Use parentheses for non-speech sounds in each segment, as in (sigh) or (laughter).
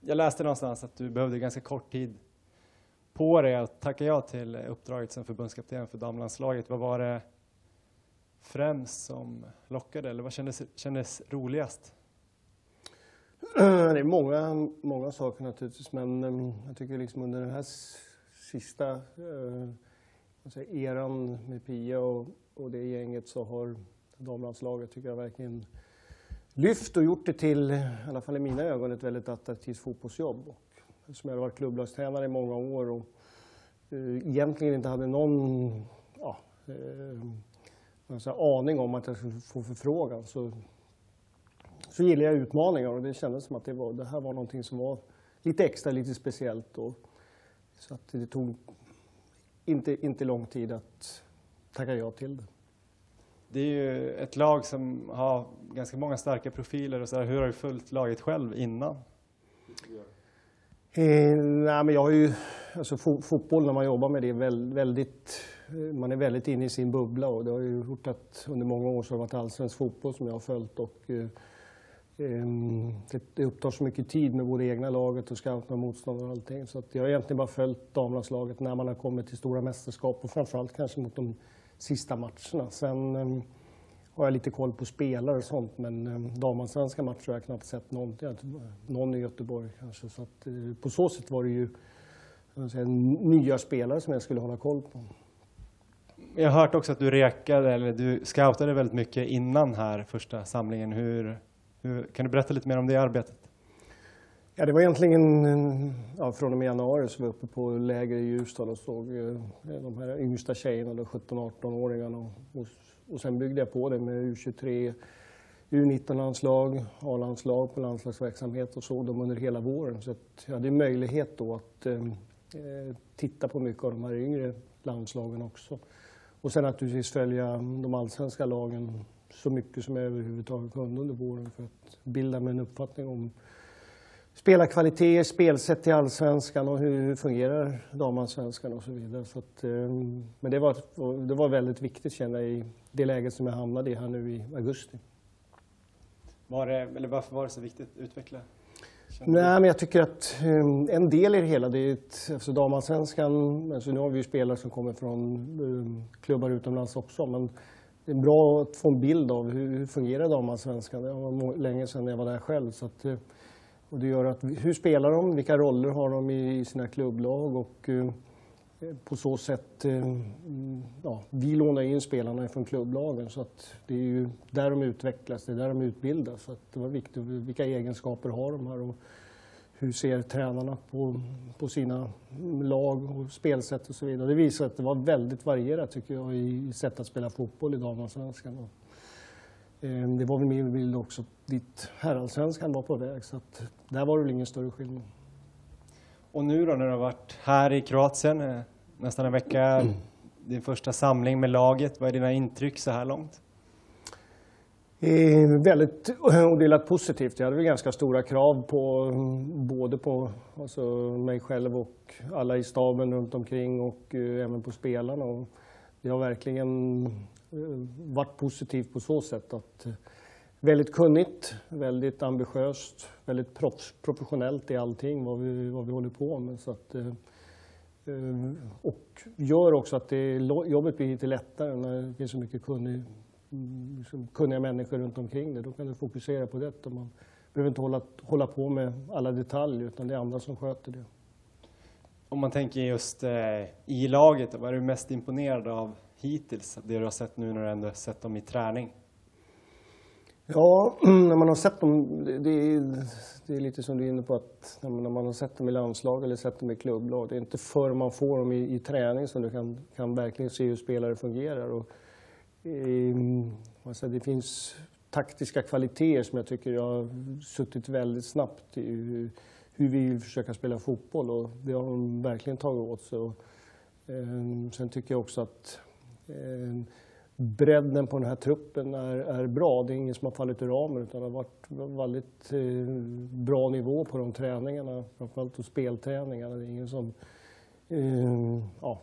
jag läste någonstans att du behövde ganska kort tid på dig att tacka ja till uppdraget som förbundskapten för damlandslaget. Vad var det främst som lockade eller vad kändes, kändes roligast? Det är många, många saker naturligtvis, men eh, jag tycker liksom under den här sista uh, eran med Pia och, och det gänget så har damlandslaget, tycker jag, verkligen lyft och gjort det till, i alla fall i mina ögon, ett väldigt attraktivt fotbollsjobb. Och, som jag har varit klubblagstränare i många år och eh, egentligen inte hade någon ja, uh, aning om att jag skulle få förfrågan så så gillar jag utmaningar och det kändes som att det, var, det här var någonting som var lite extra, lite speciellt. Och, så att det tog inte, inte lång tid att tacka ja till det. Det är ju ett lag som har ganska många starka profiler. Och så här. Hur har du följt laget själv innan? Eh, nej, men jag har ju, alltså, fo fotboll när man jobbar med det är väldigt, eh, man är väldigt inne i sin bubbla och det har ju gjort att under många år så har det varit allsvensk fotboll som jag har följt och eh, det upptar så mycket tid med både egna laget och scouterna och motståndare och allting. Så att jag har egentligen bara följt damlandslaget när man har kommit till stora mästerskap och framförallt kanske mot de sista matcherna. Sen ehm, har jag lite koll på spelare och sånt men ehm, damallsvenska matcher har jag knappt sett någon, eh, någon i Göteborg kanske. Så att, eh, på så sätt var det ju säga, nya spelare som jag skulle hålla koll på. Jag har hört också att du rekade, eller du scoutade väldigt mycket innan här första samlingen. Hur, kan du berätta lite mer om det arbetet? Ja, det var egentligen ja, från och med januari så var jag uppe på läger i Ljusdal och såg eh, de här yngsta tjejerna, 17-18-åringarna. Och, och sen byggde jag på det med U23, U19-landslag, A-landslag på landslagsverksamhet och såg dem under hela våren. Så jag hade möjlighet då att eh, eh, titta på mycket av de här yngre landslagen också. Och sen naturligtvis följa de allsvenska lagen så mycket som jag överhuvudtaget kunde under våren för att bilda mig en uppfattning om spelarkvaliteter, spelsätt i allsvenskan och hur fungerar damallsvenskan och så vidare. Så att, ehm, men det var, det var väldigt viktigt känner jag i det läget som jag hamnade i här nu i augusti. Var det, eller varför var det så viktigt att utveckla? Nej, men jag tycker att um, en del i det hela, det är ett, alltså damallsvenskan, alltså nu har vi ju spelare som kommer från um, klubbar utomlands också, men det är bra att få en bild av hur, hur fungerar damallsvenskan. Det var länge sedan jag var där själv. Så att, eh, och det gör att, hur spelar de? Vilka roller har de i, sina klubblag? Och, eh, på så sätt, eh, mm, ja, vi lånar in spelarna från klubblagen så att det är ju där de utvecklas, det är där de utbildas. Så att det var viktigt, vilka egenskaper har de här? Och, hur ser tränarna på, på sina lag och spelsätt och så vidare. Det visar att det var väldigt varierat tycker jag i sätt att spela fotboll i damallsvenskan. Eh, det var väl min bild också dit herrallsvenskan var på väg så att där var det väl ingen större skillnad. Och nu då när du har varit här i Kroatien eh, nästan en vecka, mm. din första samling med laget, vad är dina intryck så här långt? Eh, väldigt odelat positivt. Jag hade ganska stora krav på både på alltså, mig själv och alla i staben runt omkring och eh, även på spelarna. Och det har verkligen Eh, varit positivt på så sätt att eh, väldigt kunnigt, väldigt ambitiöst, väldigt professionellt i allting vad vi, vad vi håller på med. Så att, eh, och gör också att det, jobbet blir lite lättare när det finns så mycket kunnig mm, liksom, kunniga människor runt omkring det. Då kan du fokusera på det. Och man behöver inte hålla, hålla på med alla detaljer utan det är andra som sköter det. Om man tänker just eh, i laget, vad är du mest imponerad av hittills? Det du har sett nu när du ändå sett dem i träning? Ja, (clears throat) när man har sett dem, det är, det är lite som du är inne på att när man har sett dem i landslag eller sett dem i klubblag, det är inte förrän man får dem i, i träning som du kan, kan verkligen se hur spelare fungerar. Och alltså det finns taktiska kvaliteter som jag tycker jag har suttit väldigt snabbt i hur, hur vi vill försöka spela fotboll och det har de verkligen tagit åt sig. Och, eh, sen tycker jag också att eh, bredden på den här truppen är, är bra. Det är ingen som har fallit ur ramen utan det har varit väldigt eh, bra nivå på de träningarna, framförallt på spelträningarna. Det är ingen som eh, ja,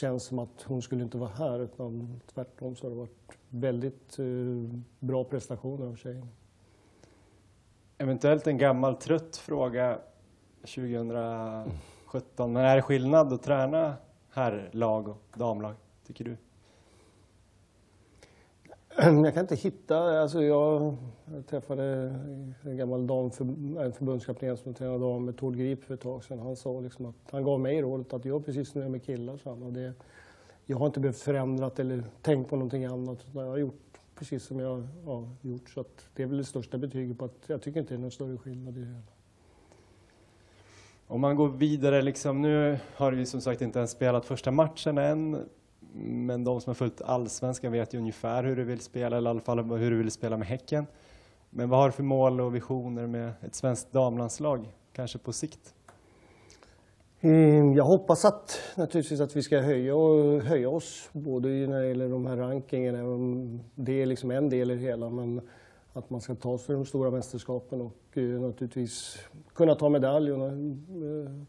känns som att hon skulle inte vara här utan tvärtom så har det varit väldigt eh, bra prestationer av tjejerna. Eventuellt en gammal trött fråga. 2017. Men är det skillnad att träna herrlag och damlag, tycker du? (clears throat) Jag kan inte hitta, alltså jag, jag träffade en gammal damför, en förbundskapten som tränade damer, Tord Grip, för ett tag sedan. Han sa liksom att han gav mig rådet att gör precis som är med killar. Så och det, jag har inte behövt förändrat eller tänkt på någonting annat. Jag har gjort precis som jag har gjort. Så det är väl det största betyget på att jag tycker inte det är någon större skillnad i det hela. Om man går vidare, liksom, nu har du som sagt inte ens spelat första matchen än. Men de som har följt allsvenskan vet ju ungefär hur du vill spela, eller i alla fall hur du vill spela med Häcken. Men vad har du för mål och visioner med ett svenskt damlandslag, kanske på sikt? Mm, jag hoppas att, naturligtvis att vi ska höja, och höja oss, både när det gäller de här rankingarna, det är liksom en del i det hela, men att man ska ta sig de stora mästerskapen och eh, naturligtvis kunna ta medalj och eh,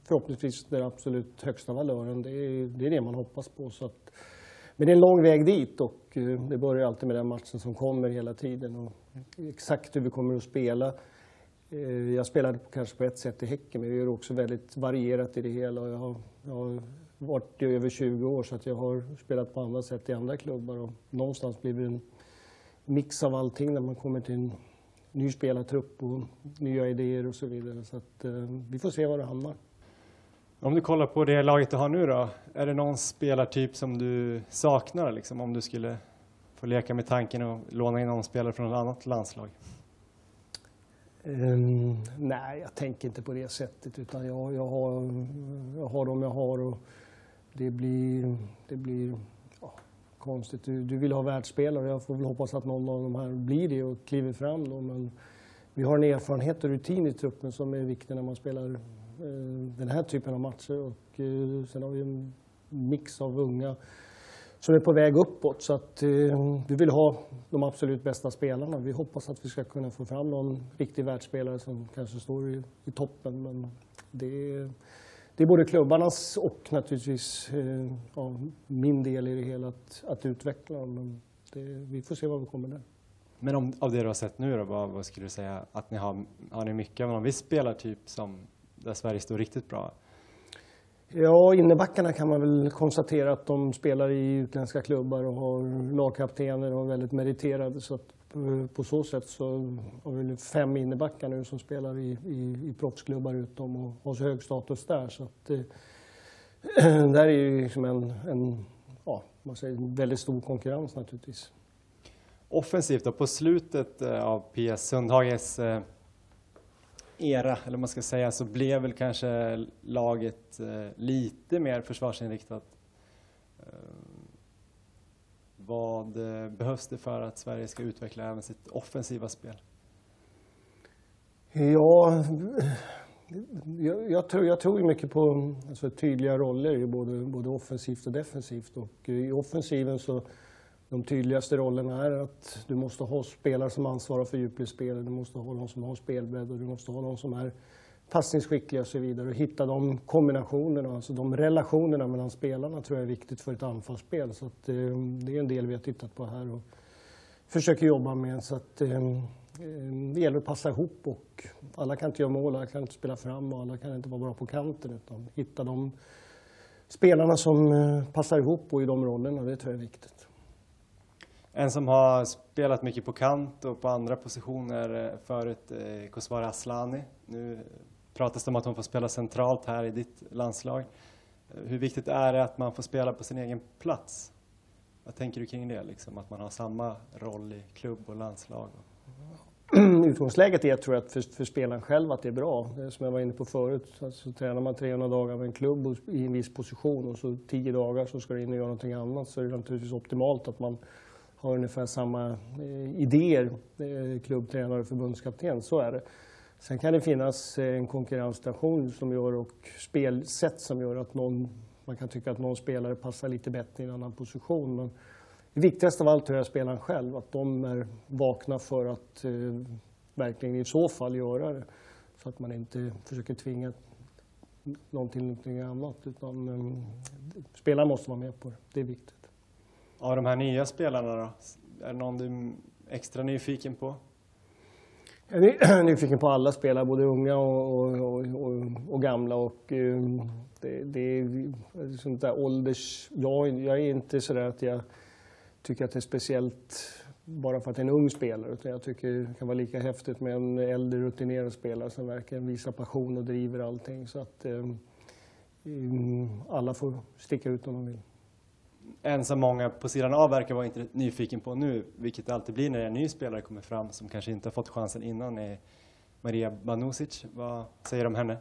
förhoppningsvis den absolut högsta valören. Det är, det är det man hoppas på. Så att, men det är en lång väg dit och eh, det börjar alltid med den matchen som kommer hela tiden. Och exakt hur vi kommer att spela. Eh, jag spelade kanske på ett sätt i Häcken, men vi är också väldigt varierat i det hela. Jag har, jag har varit i över 20 år så att jag har spelat på andra sätt i andra klubbar och någonstans blir det en mix av allting när man kommer till en ny spelartrupp och nya idéer och så vidare. Så att, eh, vi får se var det hamnar. Om du kollar på det laget du har nu då, är det någon spelartyp som du saknar liksom, om du skulle få leka med tanken och låna in någon spelare från ett annat landslag? Um, nej, jag tänker inte på det sättet utan jag, jag, har, jag har dem jag har och det blir, det blir konstigt. Du, du vill ha världsspelare. Jag får väl hoppas att någon av de här blir det och kliver fram då. Men vi har en erfarenhet och rutin i truppen som är viktig när man spelar Eh, den här typen av matcher. Och, eh, sen har vi en mix av unga som är på väg uppåt. Så att eh, vi vill ha de absolut bästa spelarna. Vi hoppas att vi ska kunna få fram någon riktig världsspelare som kanske står i, i toppen. Men det det är både klubbarnas och naturligtvis ja, min del i det hela att, att utveckla. Men det, vi får se var vi kommer där. Men om, av det du har sett nu då, vad, vad skulle du säga att ni har? Har ni mycket av någon viss spelartyp som där Sverige står riktigt bra? Ja, innebackarna kan man väl konstatera att de spelar i utländska klubbar och har lagkaptener och är väldigt meriterade. Så att Eh, på så sätt så har vi fem innebackar nu som spelar i, i, i proffsklubbar utom och har så hög status där. Så att, eh, (clears throat) där är ju liksom en, en ja, man säger, väldigt stor konkurrens naturligtvis. Offensivt då, på slutet eh, av PS Sundhages eh, era, eller man ska säga, så blev väl kanske laget eh, lite mer försvarsinriktat eh, vad eh, behövs det för att Sverige ska utveckla även sitt offensiva spel? Ja, jag, jag, tror, jag tror mycket på alltså, tydliga roller, både, både offensivt och defensivt. Och I offensiven så de tydligaste rollerna är att du måste ha spelare som ansvarar för djupledsspel, du måste ha någon som har spelbredd och du måste ha någon som är passningsskickliga och så vidare. Och hitta de kombinationerna, alltså de relationerna mellan spelarna tror jag är viktigt för ett anfallsspel. Så att, eh, det är en del vi har tittat på här och försöker jobba med. Så att, eh, eh det gäller att passa ihop och alla kan inte göra mål, alla kan inte spela fram och alla kan inte vara bra på kanten. Utan hitta de spelarna som eh, passar ihop och i de rollerna, det tror jag är viktigt. En som har spelat mycket på kant och på andra positioner eh, förut, eh, Kosvara Kosovare Aslani. Nu pratas det om att hon får spela centralt här i ditt landslag. Eh, hur viktigt är det att man får spela på sin egen plats? Vad tänker du kring det, liksom, att man har samma roll i klubb och landslag? (clears throat) Utgångsläget är, tror jag, för, för spelaren själv att det är bra. Som jag var inne på förut, alltså, tränar man 300 dagar med en klubb i en viss position och så 10 dagar så ska du in och göra någonting annat så är det naturligtvis optimalt att man har ungefär samma eh, idéer, eh, klubbtränare och förbundskapten. Så är det. Sen kan det finnas eh, en konkurrenssituation som gör och spelsätt som gör att någon, man kan tycka att någon spelare passar lite bättre i en annan position. Men det viktigaste av allt är att är spelaren själv, att de är vakna för att eh, verkligen i så fall göra det. Så att man inte försöker tvinga någon till någonting annat. Utan eh, spelaren måste vara med på det, det är viktigt. Av de här nya spelarna då, är det någon du är extra nyfiken på? Jag är (clears throat) nyfiken på alla spelare, både unga och, och, och, och gamla och eh, det, det är sånt där ålders... Jag, jag är inte sådär att jag tycker att det är speciellt bara för att det är en ung spelare. Utan jag tycker det kan vara lika häftigt med en äldre rutinerad spelare som verkligen visar passion och driver allting. Så att eh, eh, alla får sticka ut om de vill. En som många på sidan av verkar vara inte nyfiken på nu, vilket det alltid blir när en ny spelare kommer fram som kanske inte har fått chansen innan, är Maria Banusic. Vad säger du om henne?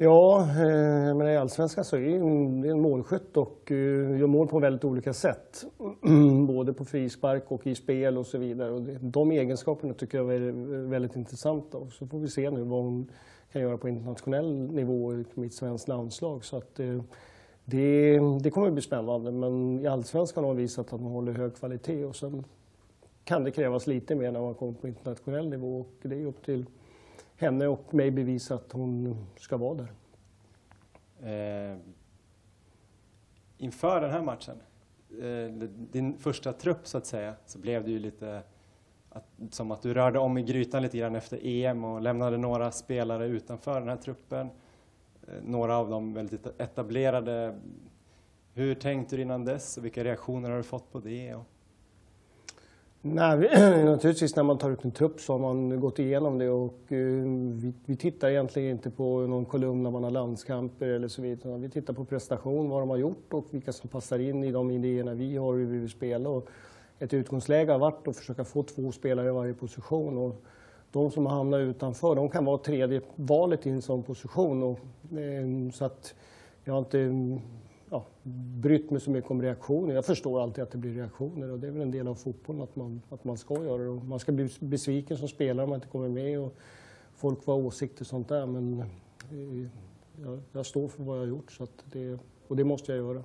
Ja, eh, men i Allsvenskan så är det en målskytt och eh, gör mål på väldigt olika sätt. (clears throat) Både på frispark och i spel och så vidare. Och de egenskaperna tycker jag är väldigt intressanta. Och så får vi se nu vad hon kan göra på internationell nivå i ett svenskt landslag. Så att, eh, det, det kommer att bli spännande, men i Allsvenskan har hon visat att man håller hög kvalitet. Och sen kan det krävas lite mer när man kommer på internationell nivå och det är upp till henne och mig bevisa att hon ska vara där. Eh, inför den här matchen, eh, din första trupp så att säga, så blev det ju lite att, som att du rörde om i grytan lite grann efter EM och lämnade några spelare utanför den här truppen. Eh, några av dem väldigt etablerade. Hur tänkte du innan dess och vilka reaktioner har du fått på det? Nej, (clears throat) naturligtvis när man tar ut en trupp så har man gått igenom det och eh, vi, vi, tittar egentligen inte på någon kolumn när man har landskamper eller så vidare. Vi tittar på prestation, vad de har gjort och vilka som passar in i de idéerna vi har hur vi vill spela. Och ett utgångsläge har varit att försöka få två spelare i varje position. Och de som hamnar utanför, de kan vara tredje valet i en sån position. Och, eh, så att jag har inte ja, brytt mig så mycket om reaktioner. Jag förstår alltid att det blir reaktioner och det är väl en del av fotbollen att man, att man ska göra det. Och man ska bli besviken som spelare om man inte kommer med och folk får åsikter och sånt där. Men eh, jag, jag, står för vad jag har gjort så det, och det måste jag göra.